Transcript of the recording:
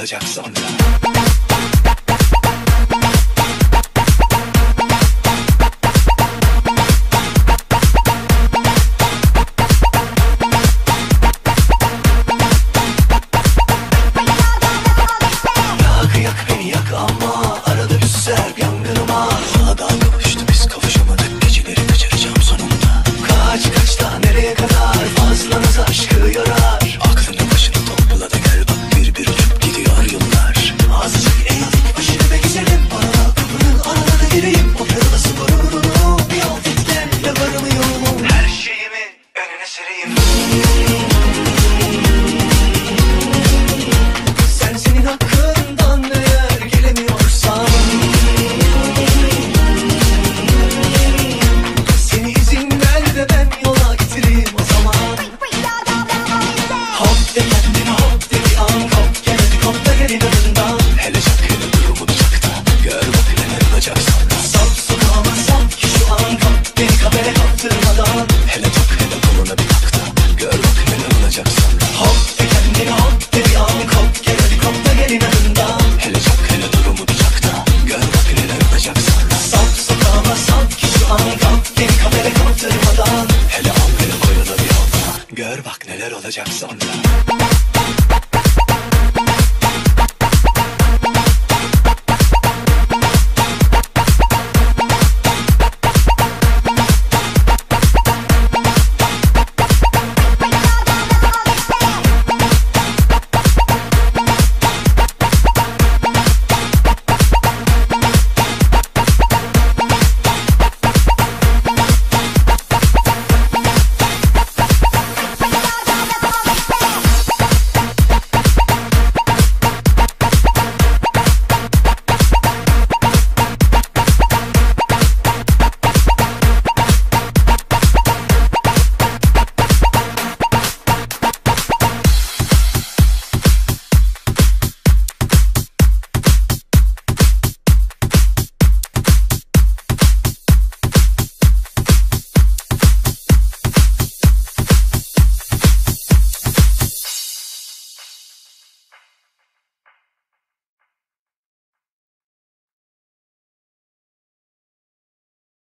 kalacak sonra. Yak yak beni yak ama Michael Jackson.